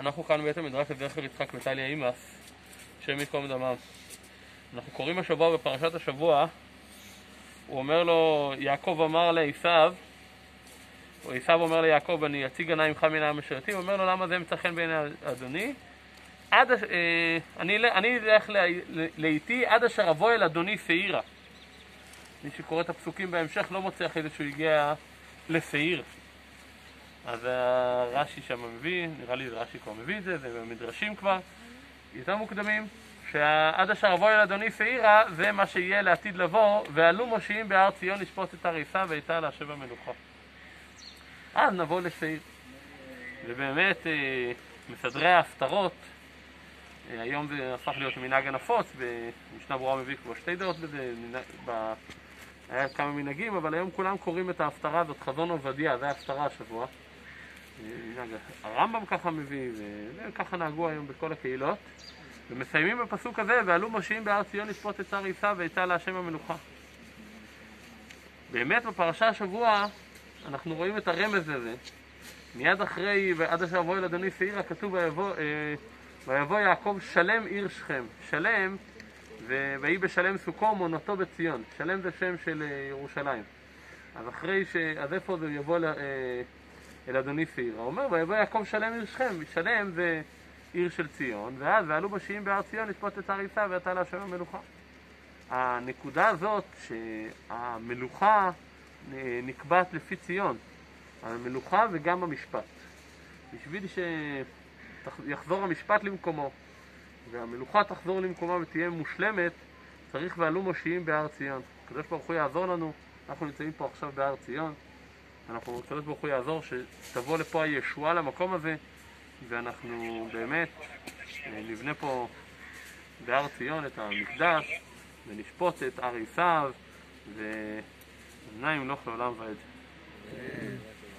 אנחנו כאן בבית המדרש לזכר יצחק וטליה אימס, השם ייקום דמם. אנחנו קוראים השבוע בפרשת השבוע, הוא אומר לו, יעקב אמר לעשו, או עשו אומר ליעקב, אני אציג עיניי ממך מן המשרתים, אומר לו, למה זה מצא חן בעיני אדוני? עד, אה, אני אלך לאיתי עד אשר אבוא אל אדוני שעירה. מי שקורא את הפסוקים בהמשך לא מוצא אחרי זה שהוא הגיע לשעיר. אז רש"י שם מביא, נראה לי רש"י כבר מביא את זה, זה במדרשים כבר, יותר מוקדמים, שעד אשר אבוא אל אדוני שעירה, זה מה שיהיה לעתיד לבוא, ועלו מושיעים בהר ציון לשפוט את הריסה ואיתה להשב המלוכה. אז נבוא לשעיר. ובאמת, אה, מסדרי ההפטרות, אה, היום זה הפך להיות מנהג הנפוץ, במשנה ברורה מביא כבר שתי דעות בזה, היה כמה מנהגים, אבל היום כולם קוראים את ההפטרה הזאת חזון עובדיה, זה ההפטרה השבוע. הרמב"ם ככה מביא, וככה נהגו היום בכל הקהילות. ומסיימים בפסוק הזה, ועלו מושיעים בהר ציון לשפוט את שר עיסה ועצה להשם המלוכה. באמת בפרשה השבוע אנחנו רואים את הרמז לזה. מיד אחרי, ועד אשר אבוא אל אדוני שעירה, כתוב ויבוא, אה, ויבוא יעקב שלם עיר שכם. שלם, ויהי בשלם סוכו מונתו בציון. שלם זה שם של אה, ירושלים. אז אחרי ש... אז איפה זה יבוא ל... אל אדוני שעירה? אומר, ויבוא יעקב שלם עיר שכם. שלם זה עיר של ציון, ואז ועלו בשיעים בהר ציון לשפוט את הריסה ועתה להשם המלוכה. הנקודה הזאת שהמלוכה נקבעת לפי ציון, המלוכה וגם המשפט. בשביל שיחזור המשפט למקומו והמלוכה תחזור למקומה ותהיה מושלמת, צריך ועלו מושיעים בהר ציון. הקדוש ברוך הוא יעזור לנו, אנחנו נמצאים פה עכשיו בהר ציון, אנחנו, הקדוש ברוך הוא יעזור שתבוא לפה הישועה למקום הזה ואנחנו באמת אה, נבנה פה בהר ציון את המקדש ונשפוט את הר עשיו ועיניים לא לעולם ועד.